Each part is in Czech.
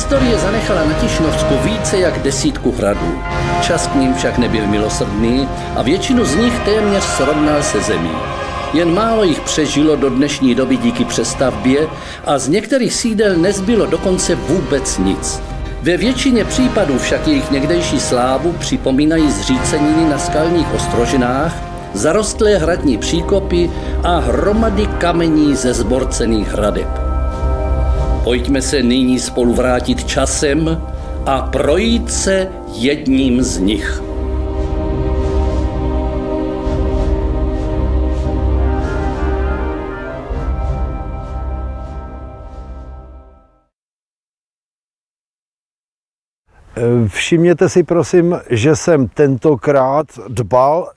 Historie zanechala na Tišnovsku více jak desítku hradů. Čas k ním však nebyl milosrdný a většinu z nich téměř srovnal se zemí. Jen málo jich přežilo do dnešní doby díky přestavbě a z některých sídel nezbylo dokonce vůbec nic. Ve většině případů však jejich někdejší slávu připomínají zříceniny na skalních ostrožinách, zarostlé hradní příkopy a hromady kamení ze zborcených hradeb. Pojďme se nyní spolu vrátit časem a projít se jedním z nich. Všimněte si prosím, že jsem tentokrát dbal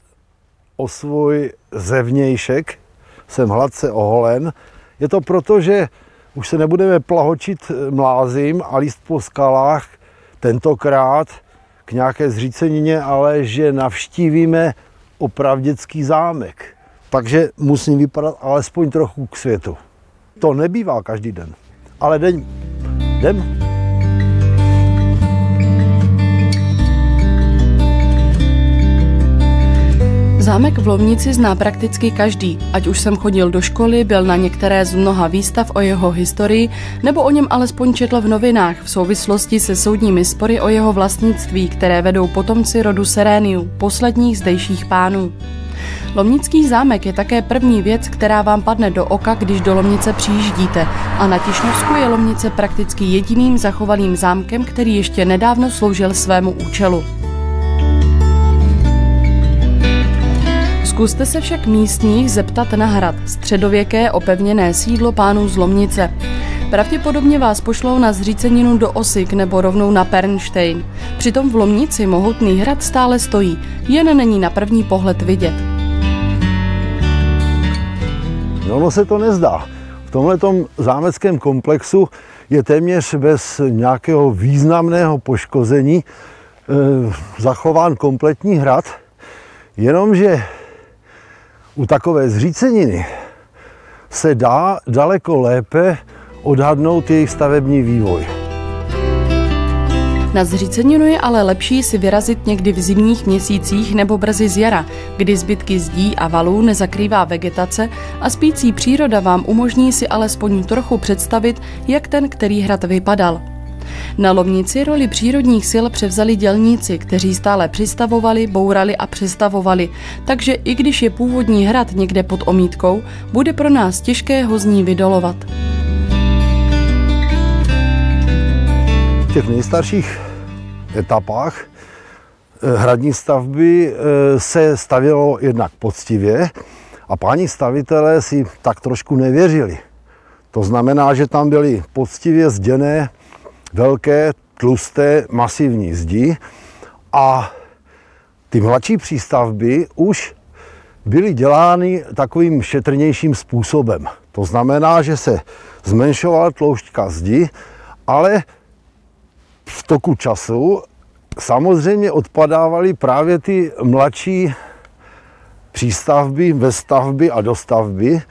o svůj zevnějšek, jsem hladce oholen. Je to proto, že už se nebudeme plahočit mlázím a líst po skalách tentokrát k nějaké zřícenině, ale že navštívíme opravděcký zámek. Takže musím vypadat alespoň trochu k světu. To nebývá každý den. Ale den, jdem. Zámek v Lovnici zná prakticky každý, ať už jsem chodil do školy, byl na některé z mnoha výstav o jeho historii, nebo o něm alespoň četl v novinách v souvislosti se soudními spory o jeho vlastnictví, které vedou potomci rodu Seréniu, posledních zdejších pánů. Lomnický zámek je také první věc, která vám padne do oka, když do Lomnice přijíždíte. A na Tišnovsku je Lomnice prakticky jediným zachovalým zámkem, který ještě nedávno sloužil svému účelu. Zkuste se však místních zeptat na hrad, středověké opevněné sídlo pánů z Lomnice. Pravděpodobně vás pošlou na zříceninu do Osik nebo rovnou na Pernstein. Přitom v Lomnici mohutný hrad stále stojí, jen není na první pohled vidět. No, no se to nezdá. V tomto zámeckém komplexu je téměř bez nějakého významného poškození e, zachován kompletní hrad, jenomže u takové zříceniny se dá daleko lépe odhadnout jejich stavební vývoj. Na zříceninu je ale lepší si vyrazit někdy v zimních měsících nebo brzy z jara, kdy zbytky zdí a valů nezakrývá vegetace a spící příroda vám umožní si alespoň trochu představit, jak ten který hrad vypadal. Na Lomnici roli přírodních sil převzali dělníci, kteří stále přistavovali, bourali a přestavovali, takže i když je původní hrad někde pod omítkou, bude pro nás těžké ho z ní vydolovat. V těch nejstarších etapách eh, hradní stavby eh, se stavělo jednak poctivě a páni stavitelé si tak trošku nevěřili. To znamená, že tam byly poctivě zděné velké, tlusté, masivní zdi a ty mladší přístavby už byly dělány takovým šetrnějším způsobem. To znamená, že se zmenšovala tloušťka zdi, ale v toku času samozřejmě odpadávaly právě ty mladší přístavby, vestavby a dostavby.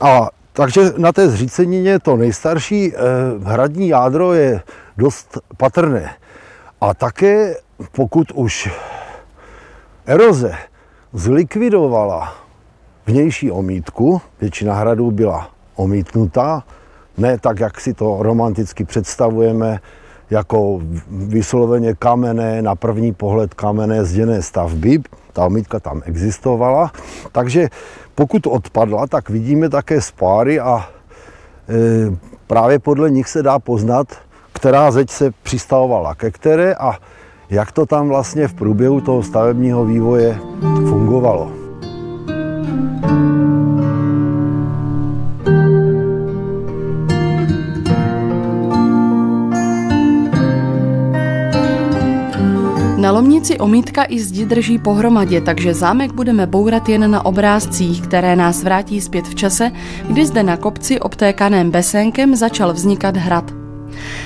A takže na té zřícenině to nejstarší eh, hradní jádro je dost patrné. A také pokud už eroze zlikvidovala vnější omítku, většina hradů byla omítnutá, ne tak, jak si to romanticky představujeme, jako vysloveně kamenné, na první pohled kamenné zděné stavby. Ta omítka tam existovala. Takže pokud odpadla, tak vidíme také spáry a e, právě podle nich se dá poznat, která zeď se přistavovala ke které a jak to tam vlastně v průběhu toho stavebního vývoje fungovalo. Na Lomnici omítka i zdi drží pohromadě, takže zámek budeme bourat jen na obrázcích, které nás vrátí zpět v čase, kdy zde na kopci obtékaném besenkem začal vznikat hrad.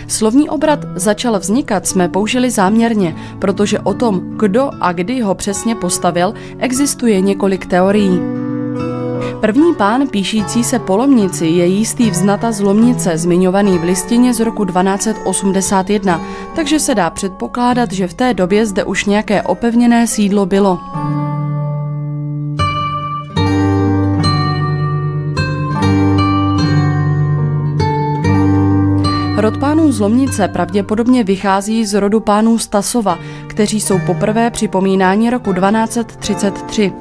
Slovní obrat začal vznikat jsme použili záměrně, protože o tom, kdo a kdy ho přesně postavil, existuje několik teorií. První pán píšící se po Lomnici je jistý vznata z Lomnice, zmiňovaný v listině z roku 1281, takže se dá předpokládat, že v té době zde už nějaké opevněné sídlo bylo. Rod pánů z Lomnice pravděpodobně vychází z rodu pánů Stasova, kteří jsou poprvé připomínáni roku 1233.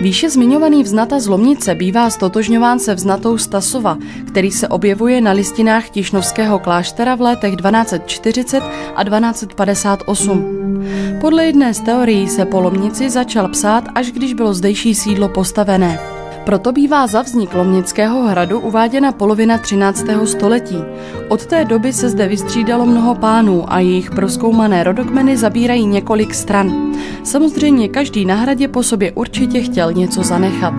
Výše zmiňovaný vznata z Lomnice bývá stotožňován se vznatou Stasova, který se objevuje na listinách Tišnovského kláštera v letech 1240 a 1258. Podle jedné z teorií se po Lomnici začal psát, až když bylo zdejší sídlo postavené. Proto bývá za vznik Lomnického hradu uváděna polovina 13. století. Od té doby se zde vystřídalo mnoho pánů a jejich proskoumané rodokmeny zabírají několik stran. Samozřejmě každý na hradě po sobě určitě chtěl něco zanechat.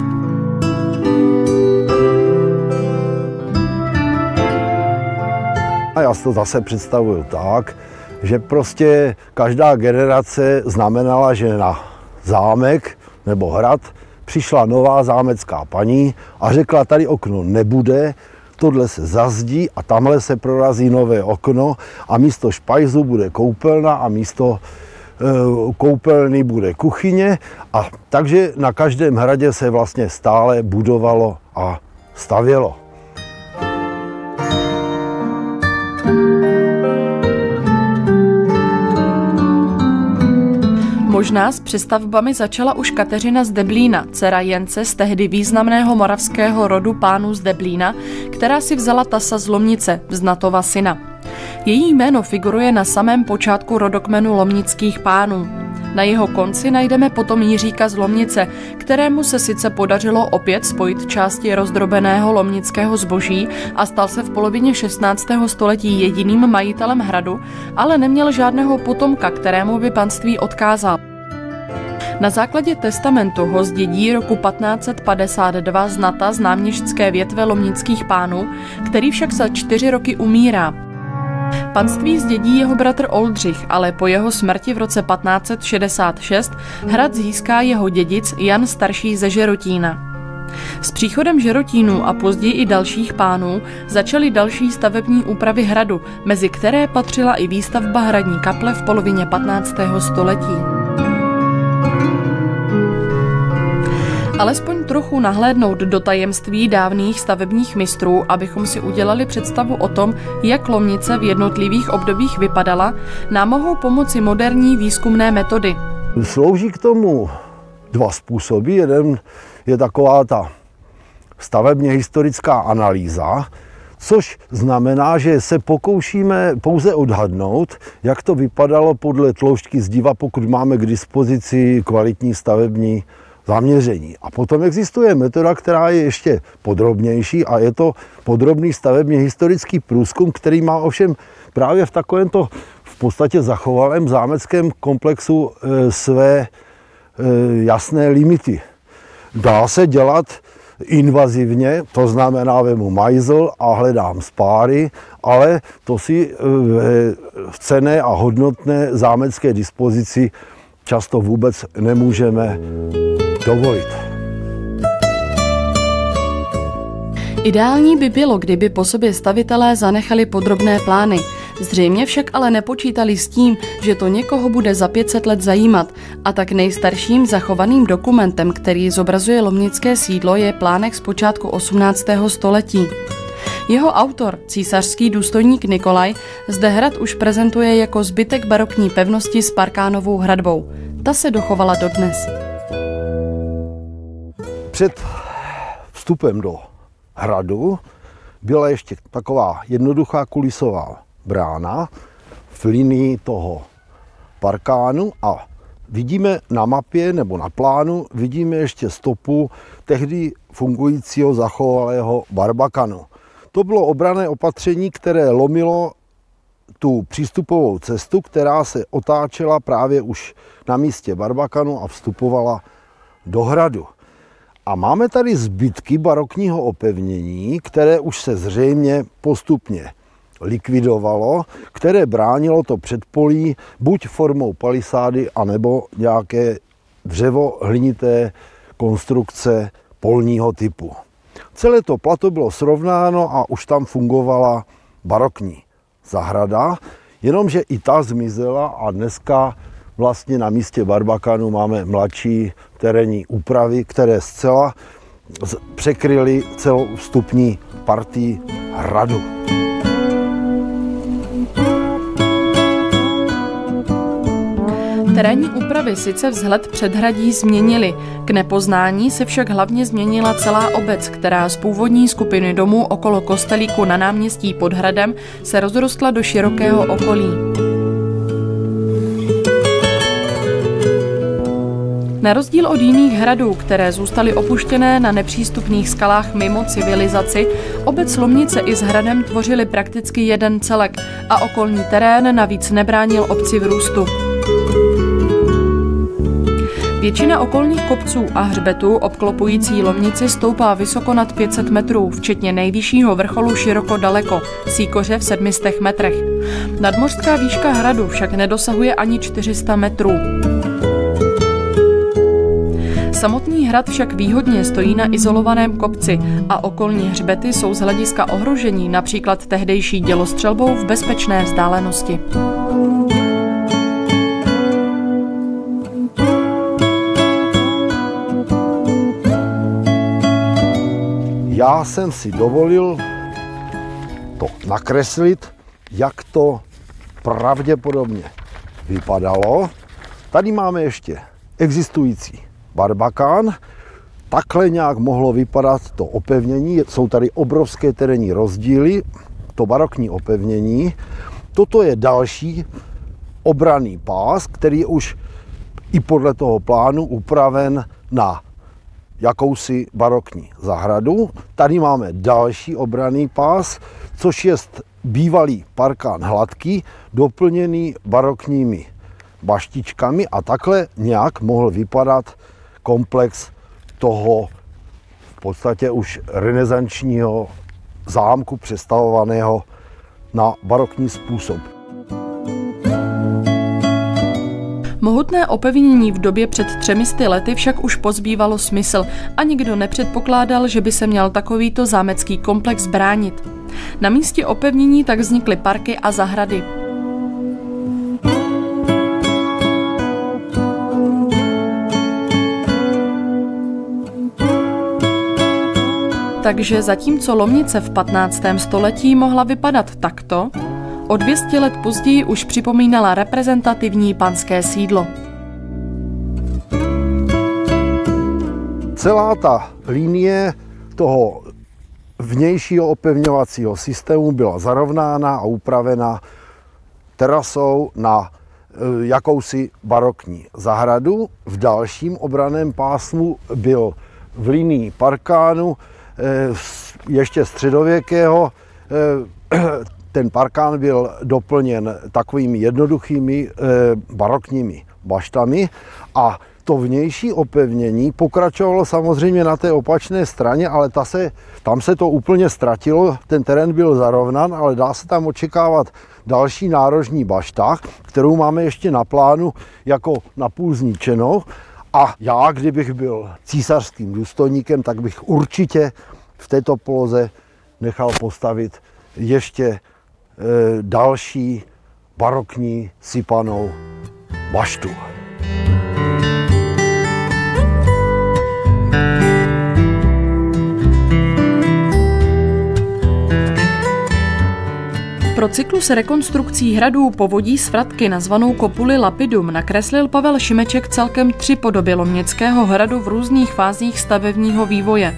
A já si to zase představuju tak, že prostě každá generace znamenala, že na zámek nebo hrad přišla nová zámecká paní a řekla, tady okno nebude, tohle se zazdí a tamhle se prorazí nové okno a místo špajzu bude koupelna a místo e, koupelny bude kuchyně a takže na každém hradě se vlastně stále budovalo a stavělo. Možná s přestavbami začala už Kateřina z Deblína, dcera Jence z tehdy významného moravského rodu pánů z Deblína, která si vzala tasa z Lomnice, Znatova syna. Její jméno figuruje na samém počátku rodokmenu lomnických pánů. Na jeho konci najdeme potom Jiříka z Lomnice, kterému se sice podařilo opět spojit části rozdrobeného lomnického zboží a stal se v polovině 16. století jediným majitelem hradu, ale neměl žádného potomka, kterému by panství odkázal. Na základě testamentu ho zdědí roku 1552 znata z náměstské větve lomnických pánů, který však za čtyři roky umírá. Panství zdědí jeho bratr Oldřich, ale po jeho smrti v roce 1566 hrad získá jeho dědic Jan starší ze Žerotína. S příchodem Žerotínů a později i dalších pánů začaly další stavební úpravy hradu, mezi které patřila i výstavba hradní kaple v polovině 15. století. Alespoň trochu nahlédnout do tajemství dávných stavebních mistrů, abychom si udělali představu o tom, jak Lomnice v jednotlivých obdobích vypadala, nám mohou pomoci moderní výzkumné metody. Slouží k tomu dva způsoby. Jeden je taková ta stavebně historická analýza, což znamená, že se pokoušíme pouze odhadnout, jak to vypadalo podle tloušťky zdiva, pokud máme k dispozici kvalitní stavební zaměření. A potom existuje metoda, která je ještě podrobnější a je to podrobný stavebně historický průzkum, který má ovšem právě v takovémto v podstatě zachovalém zámeckém komplexu e, své e, jasné limity. Dá se dělat invazivně, to znamená vemu majzl a hledám spáry, ale to si v cené a hodnotné zámecké dispozici často vůbec nemůžeme dovolit. Ideální by bylo, kdyby po sobě stavitelé zanechali podrobné plány. Zřejmě však ale nepočítali s tím, že to někoho bude za 500 let zajímat a tak nejstarším zachovaným dokumentem, který zobrazuje lomnické sídlo, je plánek z počátku 18. století. Jeho autor, císařský důstojník Nikolaj, zde hrad už prezentuje jako zbytek barokní pevnosti s Parkánovou hradbou. Ta se dochovala dodnes. Před vstupem do hradu byla ještě taková jednoduchá kulisová brána v linii toho parkánu a vidíme na mapě nebo na plánu, vidíme ještě stopu tehdy fungujícího zachovalého barbakanu. To bylo obrané opatření, které lomilo tu přístupovou cestu, která se otáčela právě už na místě barbakanu a vstupovala do hradu. A máme tady zbytky barokního opevnění, které už se zřejmě postupně likvidovalo, které bránilo to předpolí buď formou palisády, anebo nějaké dřevo hlinité konstrukce polního typu. Celé to plato bylo srovnáno a už tam fungovala barokní zahrada, jenomže i ta zmizela a dneska vlastně na místě Barbakanu máme mladší terénní úpravy, které zcela překryly celou vstupní partii hradu. Terénní úpravy sice vzhled předhradí změnily, k nepoznání se však hlavně změnila celá obec, která z původní skupiny domů okolo kostelíku na náměstí pod hradem se rozrostla do širokého okolí. Na rozdíl od jiných hradů, které zůstaly opuštěné na nepřístupných skalách mimo civilizaci, obec Lomnice i s hradem tvořili prakticky jeden celek a okolní terén navíc nebránil obci v růstu. Většina okolních kopců a hřbetů obklopující Lomnici stoupá vysoko nad 500 metrů, včetně nejvyššího vrcholu široko daleko, síkoře v 700 metrech. Nadmořská výška hradu však nedosahuje ani 400 metrů. Samotný hrad však výhodně stojí na izolovaném kopci a okolní hřbety jsou z hlediska ohrožení například tehdejší dělostřelbou v bezpečné vzdálenosti. Já jsem si dovolil to nakreslit, jak to pravděpodobně vypadalo. Tady máme ještě existující barbakán. Takhle nějak mohlo vypadat to opevnění. Jsou tady obrovské terénní rozdíly, to barokní opevnění. Toto je další obraný pás, který už i podle toho plánu upraven na jakousi barokní zahradu. Tady máme další obraný pás, což je bývalý parkán hladký, doplněný barokními baštičkami a takhle nějak mohl vypadat komplex toho v podstatě už renesančního zámku přestavovaného na barokní způsob. Mohutné opevnění v době před třemisty lety však už pozbývalo smysl a nikdo nepředpokládal, že by se měl takovýto zámecký komplex bránit. Na místě opevnění tak vznikly parky a zahrady. Takže zatímco Lomnice v 15. století mohla vypadat takto, o 200 let později už připomínala reprezentativní panské sídlo. Celá ta linie toho vnějšího opevňovacího systému byla zarovnána a upravena terasou na eh, jakousi barokní zahradu. V dalším obraném pásmu byl v linii parkánu ještě středověkého eh, ten parkán byl doplněn takovými jednoduchými barokními baštami a to vnější opevnění pokračovalo samozřejmě na té opačné straně, ale ta se, tam se to úplně ztratilo, ten terén byl zarovnan, ale dá se tam očekávat další nárožní bašta, kterou máme ještě na plánu jako napůl zničenou. A já, kdybych byl císařským důstojníkem, tak bych určitě v této poloze nechal postavit ještě e, další barokní sypanou baštu. Pro cyklus rekonstrukcí hradů povodí svratky nazvanou Kopuli Lapidum nakreslil Pavel Šimeček celkem tři podoby Lomnického hradu v různých fázích stavebního vývoje.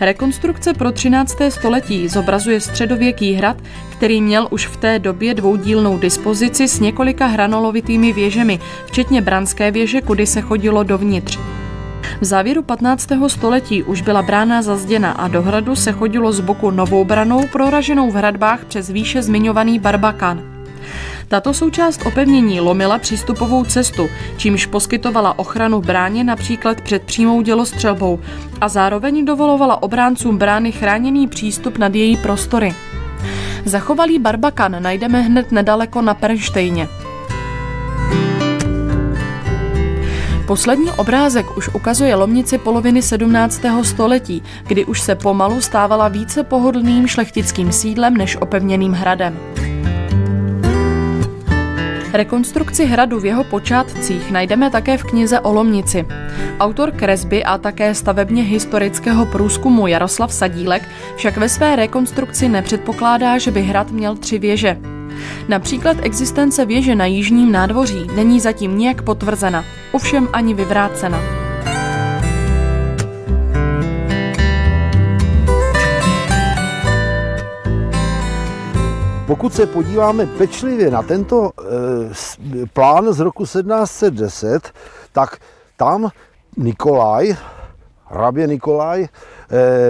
Rekonstrukce pro 13. století zobrazuje středověký hrad, který měl už v té době dvoudílnou dispozici s několika hranolovitými věžemi, včetně branské věže, kudy se chodilo dovnitř. V závěru 15. století už byla brána zazděna a do hradu se chodilo z boku novou branou proraženou v hradbách přes výše zmiňovaný Barbakan. Tato součást opevnění lomila přístupovou cestu, čímž poskytovala ochranu bráně například před přímou dělostřelbou a zároveň dovolovala obráncům brány chráněný přístup nad její prostory. Zachovalý Barbakan najdeme hned nedaleko na Pernštejně. Poslední obrázek už ukazuje Lomnici poloviny 17. století, kdy už se pomalu stávala více pohodlným šlechtickým sídlem než opevněným hradem. Rekonstrukci hradu v jeho počátcích najdeme také v knize o Lomnici. Autor kresby a také stavebně historického průzkumu Jaroslav Sadílek však ve své rekonstrukci nepředpokládá, že by hrad měl tři věže. Například existence věže na jižním nádvoří není zatím nijak potvrzena, ovšem ani vyvrácena. Pokud se podíváme pečlivě na tento e, plán z roku 1710, tak tam Nikolaj, hrabě Nikolaj, e,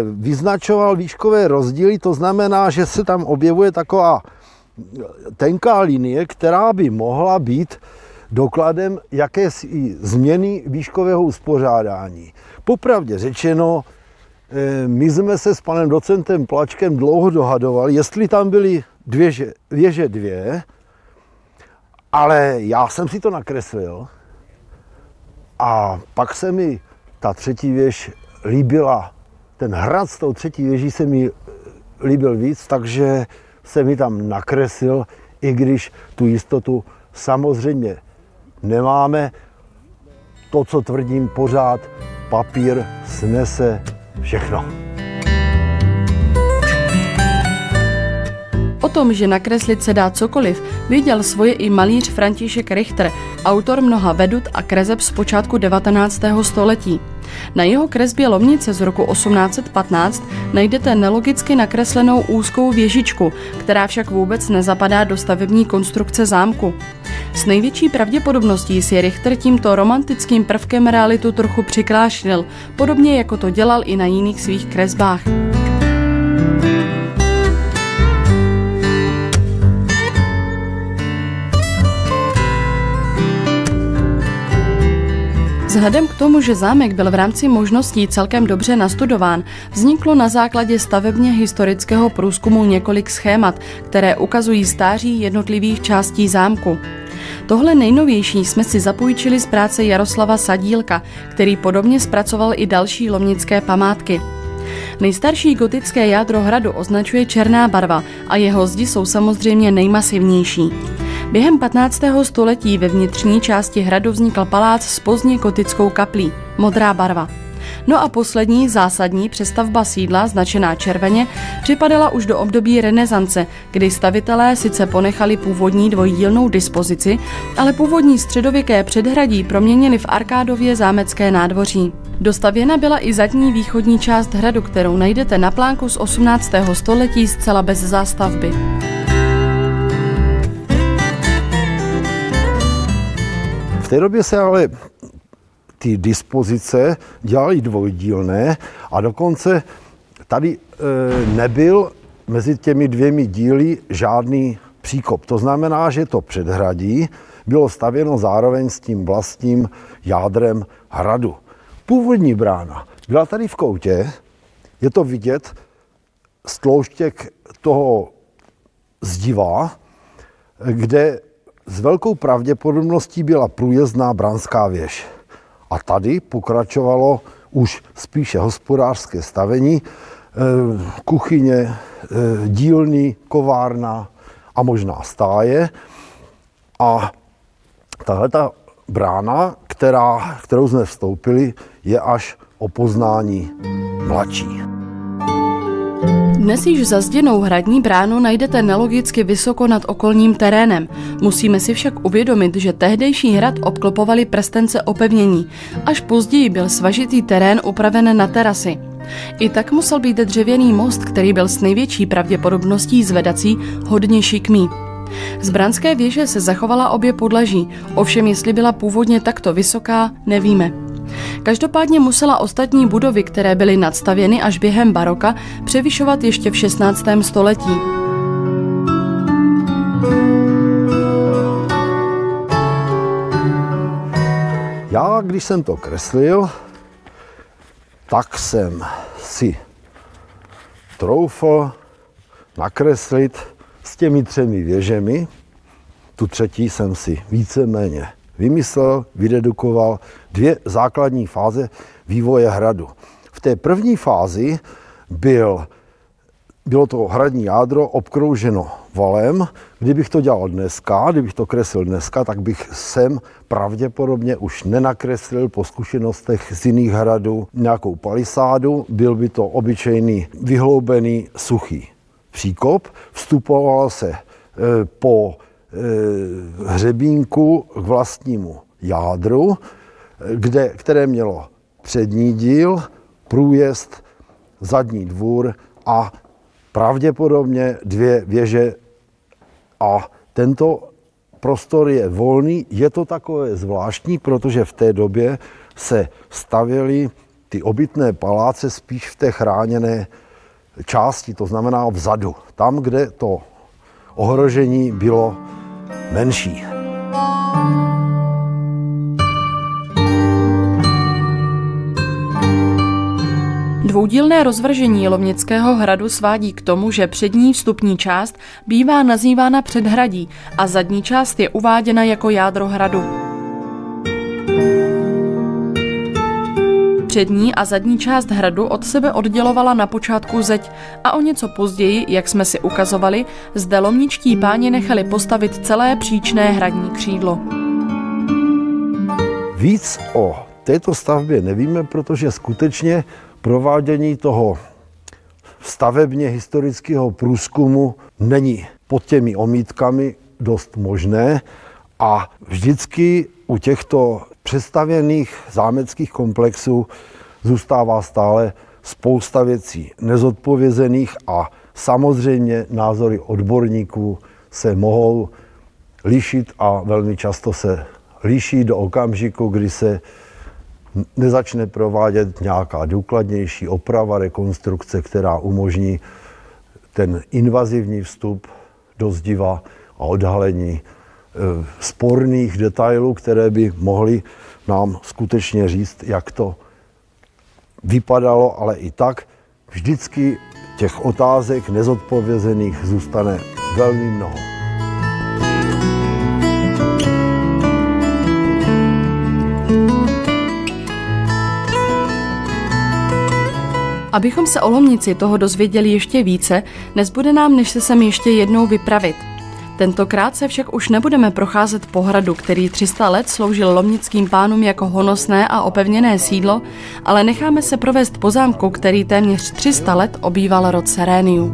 vyznačoval výškové rozdíly, to znamená, že se tam objevuje taková tenká linie, která by mohla být dokladem jakési změny výškového uspořádání. Popravdě řečeno, eh, my jsme se s panem docentem Plačkem dlouho dohadovali, jestli tam byly dvě, věže dvě, ale já jsem si to nakreslil a pak se mi ta třetí věž líbila, ten hrad s tou třetí věží se mi líbil víc, takže se mi tam nakresil, i když tu jistotu samozřejmě nemáme. To, co tvrdím pořád, papír snese všechno. Tom, že nakreslit se dá cokoliv, viděl svoje i malíř František Richter, autor mnoha vedut a kreseb z počátku 19. století. Na jeho kresbě Lomnice z roku 1815 najdete nelogicky nakreslenou úzkou věžičku, která však vůbec nezapadá do stavební konstrukce zámku. S největší pravděpodobností si Richter tímto romantickým prvkem realitu trochu přiklášnil, podobně jako to dělal i na jiných svých kresbách. Vzhledem k tomu, že zámek byl v rámci možností celkem dobře nastudován, vzniklo na základě stavebně historického průzkumu několik schémat, které ukazují stáří jednotlivých částí zámku. Tohle nejnovější jsme si zapůjčili z práce Jaroslava Sadílka, který podobně zpracoval i další lomnické památky. Nejstarší gotické jádro hradu označuje černá barva a jeho zdi jsou samozřejmě nejmasivnější. Během 15. století ve vnitřní části hradu vznikl palác s pozdně gotickou kaplí, modrá barva. No a poslední zásadní přestavba sídla, značená červeně, připadala už do období renesance, kdy stavitelé sice ponechali původní dvojdílnou dispozici, ale původní středověké předhradí proměnili v arkádově zámecké nádvoří. Dostavěna byla i zadní východní část hradu, kterou najdete na plánku z 18. století zcela bez zástavby. V té době se ale ty dispozice dělaly dvojdílné a dokonce tady e, nebyl mezi těmi dvěmi díly žádný příkop. To znamená, že to předhradí bylo stavěno zároveň s tím vlastním jádrem hradu. Původní brána byla tady v koutě, je to vidět z tlouštěk toho zdiva, kde s velkou pravděpodobností byla průjezdná branská věž. A tady pokračovalo už spíše hospodářské stavení, eh, kuchyně, eh, dílny, kovárna a možná stáje. A tahle ta brána, která, kterou jsme vstoupili, je až o poznání mladší. Dnes již za zděnou hradní bránu najdete nelogicky vysoko nad okolním terénem. Musíme si však uvědomit, že tehdejší hrad obklopovali prstence opevnění. Až později byl svažitý terén upraven na terasy. I tak musel být dřevěný most, který byl s největší pravděpodobností zvedací, hodně šikmý. Z Branské věže se zachovala obě podlaží, ovšem jestli byla původně takto vysoká, nevíme. Každopádně musela ostatní budovy, které byly nadstavěny až během baroka, převyšovat ještě v 16. století. Já, když jsem to kreslil, tak jsem si troufl nakreslit s těmi třemi věžemi. Tu třetí jsem si víceméně vymyslel, vydedukoval dvě základní fáze vývoje hradu. V té první fázi byl, bylo to hradní jádro obkrouženo valem. Kdybych to dělal dneska, kdybych to kreslil dneska, tak bych sem pravděpodobně už nenakreslil po zkušenostech z jiných hradů nějakou palisádu. Byl by to obyčejný vyhloubený suchý příkop. Vstupovalo se e, po hřebínku k vlastnímu jádru, kde, které mělo přední díl, průjezd, zadní dvůr a pravděpodobně dvě věže a tento prostor je volný. Je to takové zvláštní, protože v té době se stavěly ty obytné paláce spíš v té chráněné části, to znamená vzadu, tam, kde to ohrožení bylo menší. Dvoudílné rozvržení Lomnického hradu svádí k tomu, že přední vstupní část bývá nazývána předhradí a zadní část je uváděna jako jádro hradu. Přední a zadní část hradu od sebe oddělovala na počátku zeď a o něco později, jak jsme si ukazovali, zde lomničtí páni nechali postavit celé příčné hradní křídlo. Víc o této stavbě nevíme, protože skutečně provádění toho stavebně historického průzkumu není pod těmi omítkami dost možné a vždycky u těchto přestavěných zámeckých komplexů zůstává stále spousta věcí nezodpovězených a samozřejmě názory odborníků se mohou lišit a velmi často se liší do okamžiku, kdy se nezačne provádět nějaká důkladnější oprava, rekonstrukce, která umožní ten invazivní vstup do zdiva a odhalení sporných detailů, které by mohly nám skutečně říct, jak to vypadalo, ale i tak vždycky těch otázek nezodpovězených zůstane velmi mnoho. Abychom se o Lomnici toho dozvěděli ještě více, nezbude nám, než se sem ještě jednou vypravit. Tentokrát se však už nebudeme procházet po hradu, který 300 let sloužil lomnickým pánům jako honosné a opevněné sídlo, ale necháme se provést po zámku, který téměř 300 let obýval rod Seréniu.